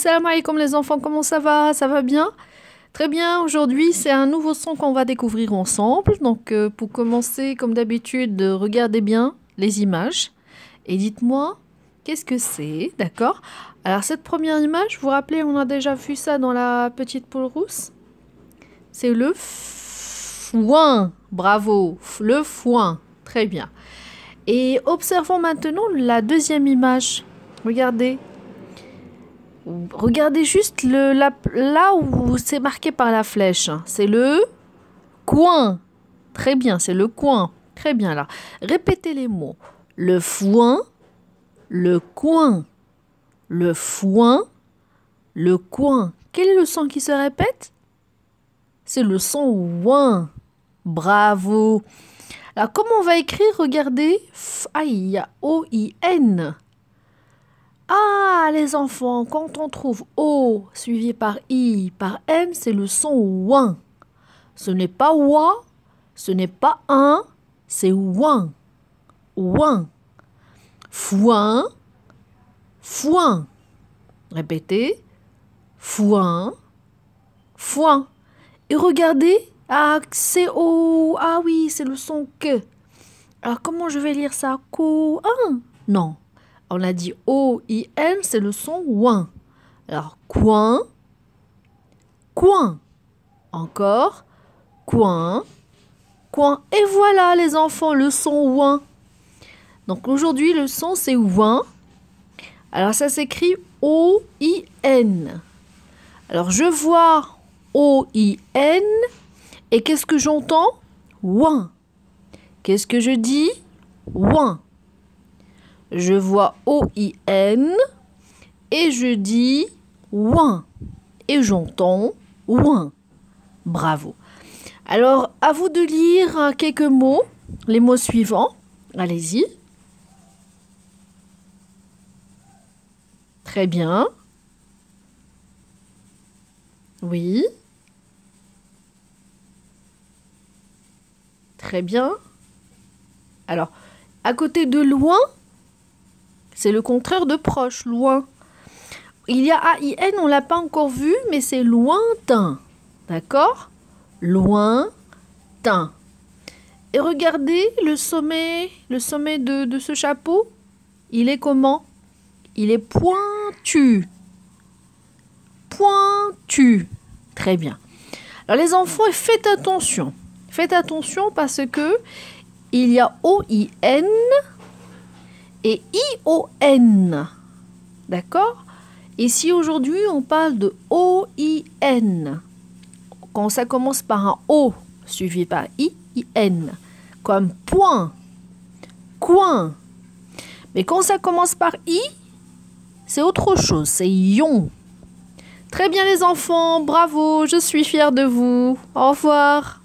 Salam alaikum les enfants, comment ça va? Ça va bien? Très bien, aujourd'hui c'est un nouveau son qu'on va découvrir ensemble. Donc euh, pour commencer, comme d'habitude, regardez bien les images et dites-moi qu'est-ce que c'est, d'accord? Alors cette première image, vous vous rappelez, on a déjà vu ça dans la petite poule rousse? C'est le foin, bravo, le foin, très bien. Et observons maintenant la deuxième image. Regardez, Regardez juste le, là où c'est marqué par la flèche. Hein. C'est le coin. Très bien, c'est le coin. Très bien là. Répétez les mots. Le foin, le coin. Le foin, le coin. Quel est le son qui se répète C'est le son ouin. Bravo. Alors comment on va écrire Regardez. Aïe, O-I-N. Ah, les enfants, quand on trouve O suivi par I par N, c'est le son ouin. Ce n'est pas wa, ce n'est pas un, c'est ouin. Ouin. Foin, foin. Répétez. Foin, foin. Et regardez, ah, c'est O. Ah oui, c'est le son que. Alors comment je vais lire ça? Co. Non, on a dit O-I-N, c'est le son ouin. Alors, coin, coin. Encore, coin, coin. Et voilà, les enfants, le son ouin. Donc aujourd'hui, le son, c'est ouin. Alors, ça s'écrit O-I-N. Alors, je vois O-I-N. Et qu'est-ce que j'entends? Ouin. Qu'est-ce que je dis? Ouin je vois O-I-N et je dis ouin. Et j'entends ouin. Bravo. Alors, à vous de lire quelques mots, les mots suivants. Allez-y. Très bien. Oui. Très bien. Alors, à côté de loin, c'est le contraire de proche, loin. Il y a AIN, on ne l'a pas encore vu, mais c'est lointain. D'accord? Lointain. Et regardez le sommet, le sommet de, de ce chapeau. Il est comment? Il est pointu. Pointu. Très bien. Alors les enfants, faites attention. Faites attention parce que il y a O-I-N et I-O-N. D'accord? Ici, aujourd'hui, on parle de O-I-N. Quand ça commence par un O suivi par I, I-N. Comme point, coin. Mais quand ça commence par I, c'est autre chose, c'est ion. Très bien les enfants, bravo, je suis fière de vous. Au revoir.